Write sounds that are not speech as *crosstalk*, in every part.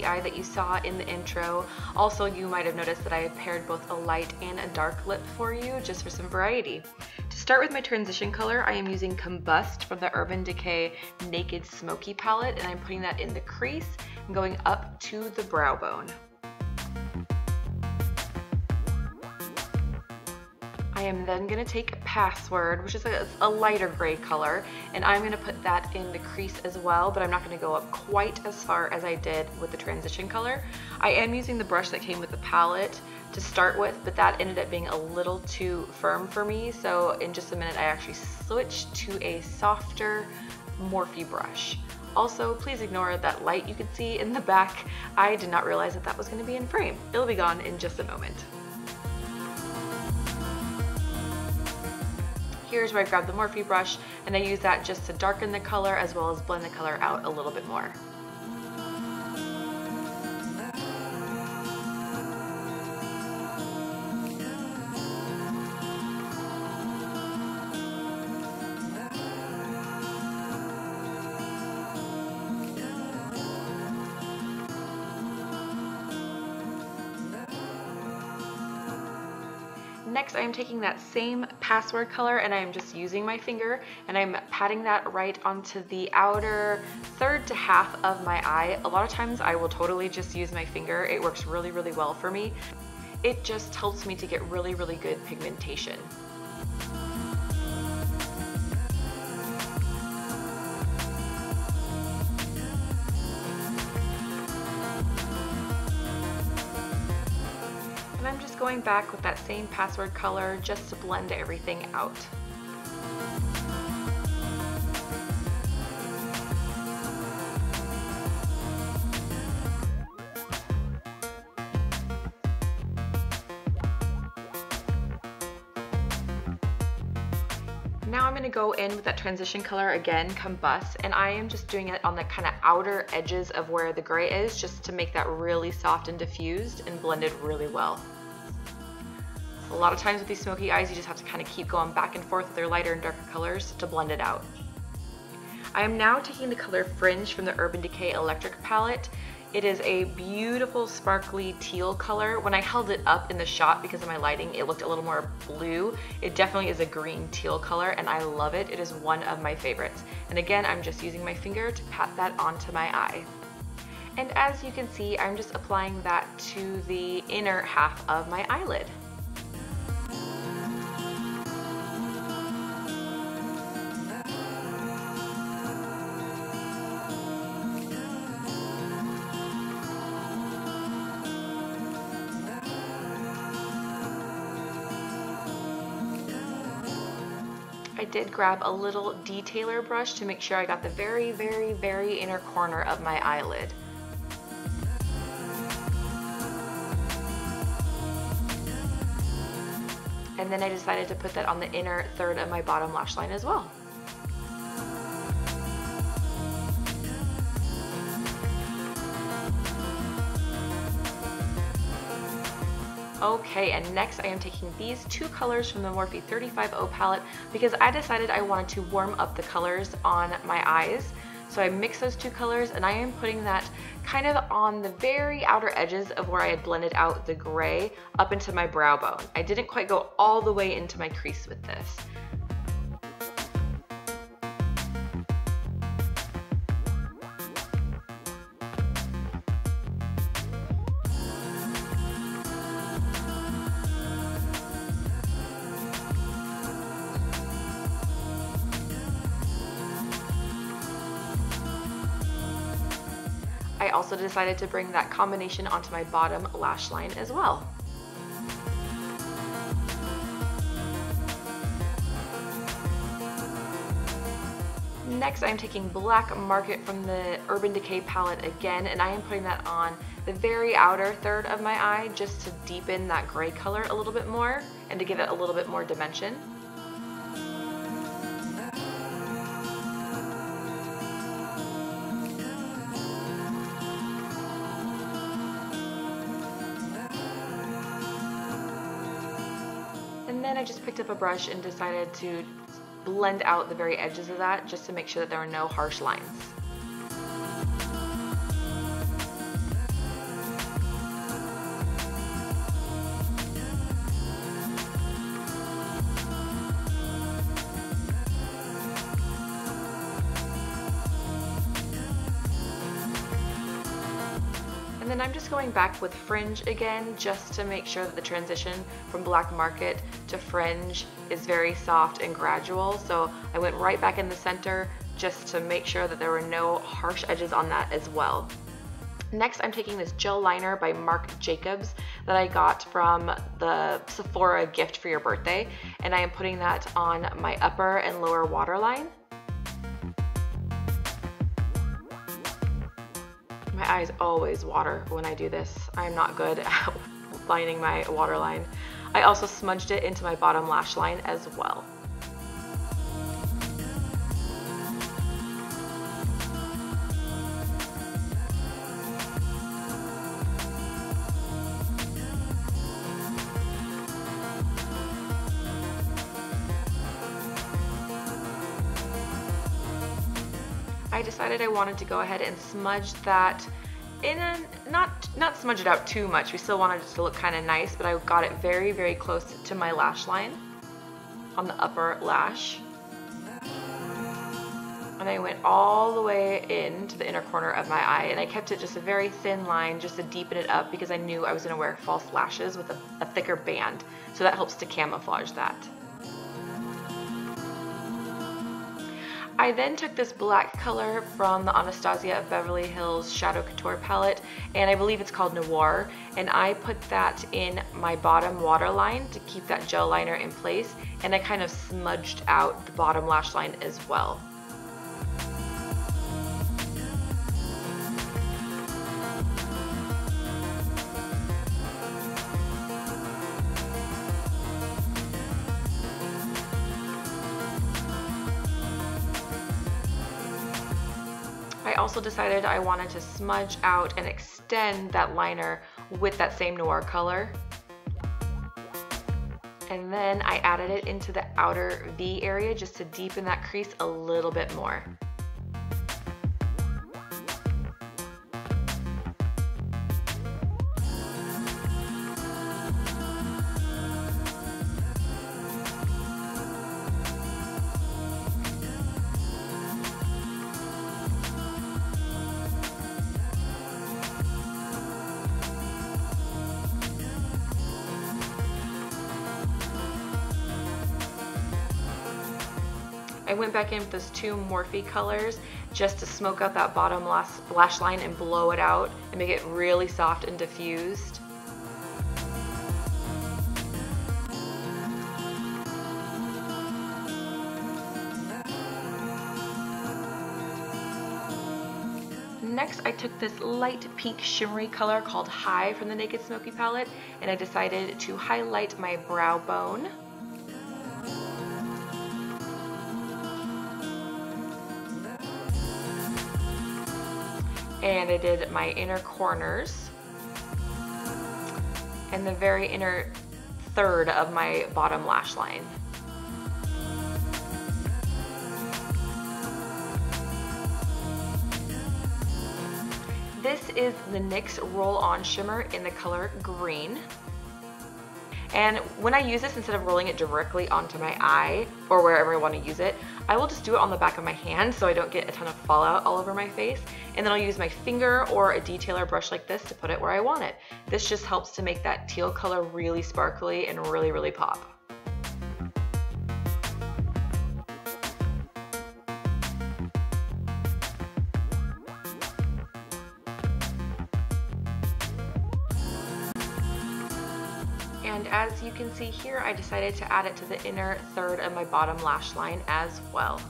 eye that you saw in the intro. Also, you might have noticed that I paired both a light and a dark lip for you, just for some variety. To start with my transition color, I am using Combust from the Urban Decay Naked Smoky palette, and I'm putting that in the crease and going up to the brow bone. I am then to take a Password, which is a, a, lighter gray color, and I'm to put that in the crease as well, but I'm not to go up quite as far as I did with the transition color. I am using the brush that came with the palette to start with, but that ended up being a little too firm for me, so in just a minute I actually switched to a softer Morphe brush. Also, please ignore that light you can see in the back. I did not realize that that was to be in frame. It'll be gone in just a moment. Here's where I grab the Morphe brush and I use that just to darken the color as well as blend the color out a little bit more. Next, I'm taking that same password color and I'm just using my finger and I'm patting that right onto the outer third to half of my eye. A lot of times I will totally just use my finger. It works really, really well for me. It just helps me to get really, really good pigmentation. Going back with that same password color just to blend everything out. Now I'm going to go in with that transition color again, Combust, and I am just doing it on the kind of outer edges of where the gray is just to make that really soft and diffused and blended really well. A lot of times with these smoky eyes, you just have to kind of keep going back and forth with their lighter and darker colors to blend it out. I am now taking the color Fringe from the Urban Decay Electric palette. It is a beautiful sparkly teal color. When I held it up in the shot because of my lighting, it looked a little more blue. It definitely is a green teal color and I love it. It is one of my favorites. And again, I'm just using my finger to pat that onto my eye. And as you can see, I'm just applying that to the inner half of my eyelid. Did grab a little detailer brush to make sure I got the very, very, very inner corner of my eyelid. And then I decided to put that on the inner third of my bottom lash line as well. Okay, and next I am taking these two colors from the Morphe 350 palette because I decided I wanted to warm up the colors on my eyes. So I mixed those two colors and I am putting that kind of on the very outer edges of where I had blended out the gray up into my brow bone. I didn't quite go all the way into my crease with this. Also decided to bring that combination onto my bottom lash line as well. Next, I'm taking Black Market from the Urban Decay palette again, and I am putting that on the very outer third of my eye just to deepen that gray color a little bit more and to give it a little bit more dimension. And then I just picked up a brush and decided to blend out the very edges of that just to make sure that there are no harsh lines. Then I'm just going back with fringe again just to make sure that the transition from black market to fringe is very soft and gradual. So I went right back in the center just to make sure that there were no harsh edges on that as well. Next, I'm taking this gel liner by Marc Jacobs that I got from the Sephora gift for your birthday, and I am putting that on my upper and lower waterline. My eyes always water when I do this. I'm not good *laughs* at lining my waterline. I also smudged it into my bottom lash line as well. I decided I wanted to go ahead and smudge that in a, not, not smudge it out too much. We still wanted it to look kind of nice, but I got it very, very close to my lash line on the upper lash. And I went all the way into the inner corner of my eye and I kept it just a very thin line just to deepen it up because I knew I was going to wear false lashes with a, a thicker band. So that helps to camouflage that. I then took this black color from the Anastasia of Beverly Hills Shadow Couture palette, and I believe it's called Noir, and I put that in my bottom waterline to keep that gel liner in place, and I kind of smudged out the bottom lash line as well. I also decided I wanted to smudge out and extend that liner with that same noir color. And then I added it into the outer V area just to deepen that crease a little bit more. I went back in with those two Morphe colors just to smoke out that bottom lash line and blow it out and make it really soft and diffused. Next, I took this light pink shimmery color called High from the Naked Smoky palette, and I decided to highlight my brow bone. And I did my inner corners and the very inner third of my bottom lash line. This is the NYX Roll On Shimmer in the color green. And when I use this, instead of rolling it directly onto my eye or wherever I want to use it, I will just do it on the back of my hand so I don't get a ton of fallout all over my face. And then I'll use my finger or a detailer brush like this to put it where I want it. This just helps to make that teal color really sparkly and really, really pop. You can see here, I decided to add it to the inner third of my bottom lash line as well.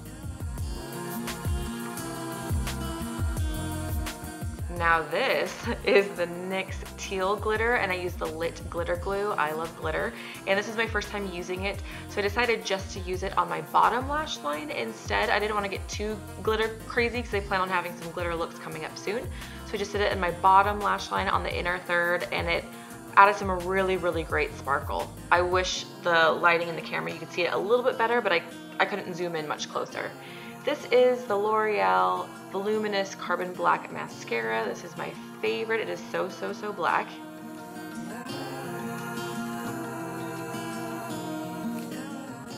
Now this *laughs* is the NYX Teal Glitter and I use the Lit Glitter Glue. I love glitter and this is my first time using it so I decided just to use it on my bottom lash line instead. I didn't want to get too glitter crazy because I plan on having some glitter looks coming up soon. So I just did it in my bottom lash line on the inner third and it added some really, really great sparkle. I wish the lighting in the camera, you could see it a little bit better, but I, I couldn't zoom in much closer. This is the L'Oreal Voluminous Carbon Black Mascara. This is my favorite. It is so, so, so black.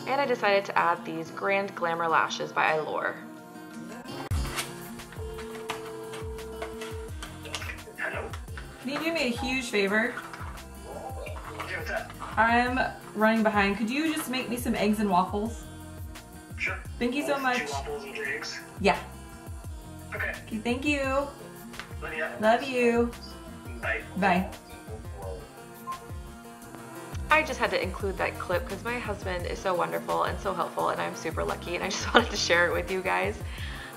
And I decided to add these Grand Glamour Lashes by Eylure. Can you do me a huge favor? Okay, what's that? I'm running behind. Could you just make me some eggs and waffles? Sure. Thank you so much. Two waffles and three eggs. Yeah. Okay. Okay, thank you. Lydia. Love you. Bye. Bye. I just had to include that clip because my husband is so wonderful and so helpful and I'm super lucky and I just *laughs* wanted to share it with you guys.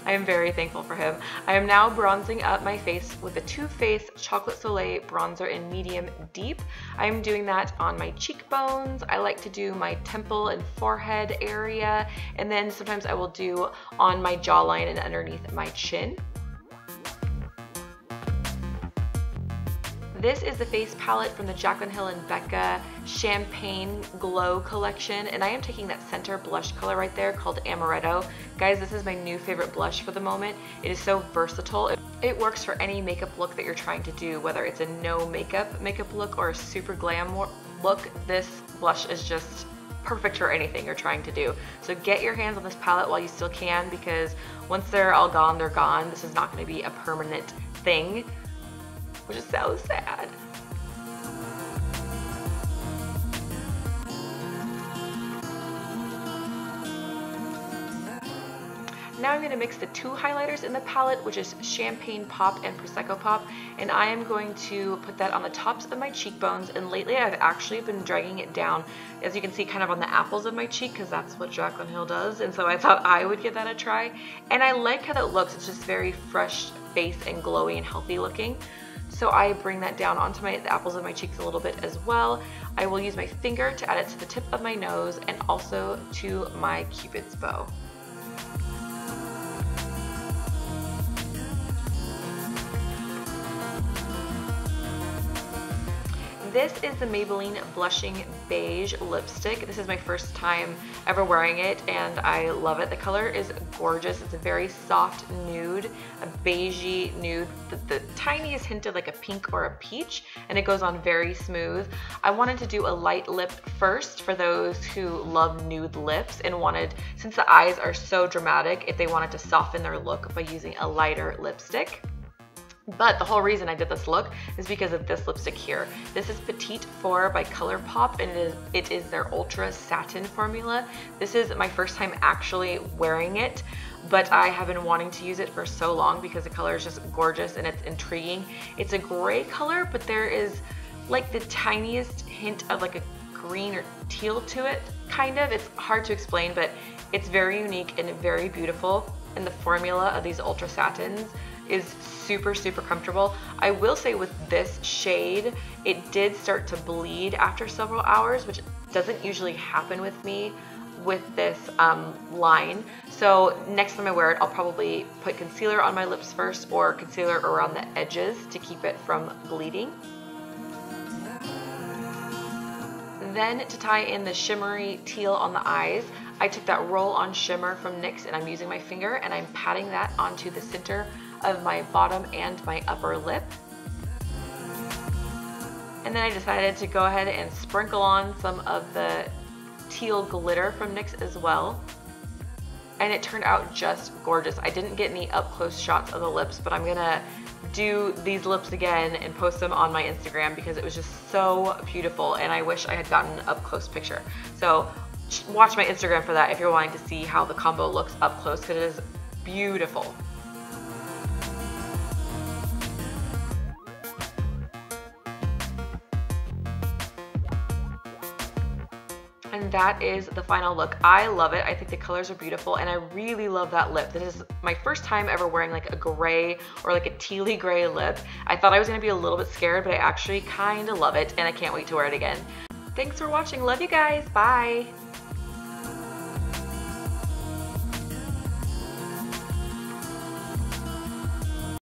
I am very thankful for him. I am now bronzing up my face with the Too Faced Chocolate Soleil bronzer in medium deep. I am doing that on my cheekbones. I like to do my temple and forehead area and then sometimes I will do on my jawline and underneath my chin. This is the face palette from the Jaclyn Hill and Becca Champagne Glow collection, and I am taking that center blush color right there called Amaretto. Guys, this is my new favorite blush for the moment. It is so versatile. It works for any makeup look that you're trying to do, whether it's a no makeup makeup look or a super glam look. This blush is just perfect for anything you're trying to do. So get your hands on this palette while you still can because once they're all gone, they're gone. This is not going to be a permanent thing which is so sad. Now I'm going to mix the two highlighters in the palette, which is Champagne Pop and Prosecco Pop, and I am going to put that on the tops of my cheekbones, and lately I've actually been dragging it down, as you can see, kind of on the apples of my cheek, because that's what Jaclyn Hill does, and so I thought I would give that a try, and I like how that looks. It's just very fresh face and glowy and healthy looking. So I bring that down onto my the apples of my cheeks a little bit as well. I will use my finger to add it to the tip of my nose and also to my cupid's bow. This is the Maybelline Blushing Beige lipstick. This is my first time ever wearing it and I love it. The color is gorgeous. It's a very soft nude, a beigey nude, the, the tiniest hint of like a pink or a peach and it goes on very smooth. I wanted to do a light lip first for those who love nude lips and wanted, since the eyes are so dramatic, if they wanted to soften their look by using a lighter lipstick. But the whole reason I did this look is because of this lipstick here. This is Petit Four by ColourPop and it is, it is their Ultra Satin formula. This is my first time actually wearing it, but I have been wanting to use it for so long because the color is just gorgeous and it's intriguing. It's a gray color, but there is like the tiniest hint of like a green or teal to it, kind of. It's hard to explain, but it's very unique and very beautiful. And the formula of these Ultra Satins is super, super comfortable. I will say with this shade, it did start to bleed after several hours, which doesn't usually happen with me with this um, line. So next time I wear it, I'll probably put concealer on my lips first or concealer around the edges to keep it from bleeding. Then to tie in the shimmery teal on the eyes, I took that roll on shimmer from NYX and I'm using my finger and I'm patting that onto the center of my bottom and my upper lip. And then I decided to go ahead and sprinkle on some of the teal glitter from NYX as well. And it turned out just gorgeous. I didn't get any up close shots of the lips, but I'm gonna do these lips again and post them on my Instagram because it was just so beautiful and I wish I had gotten an up close picture. So watch my Instagram for that if you're wanting to see how the combo looks up close because it is beautiful. And that is the final look. I love it. I think the colors are beautiful and I really love that lip. This is my first time ever wearing like a gray or like a tealy gray lip. I thought I was gonna be a little bit scared, but I actually kind of love it and I can't wait to wear it again. Thanks for watching. Love you guys. Bye.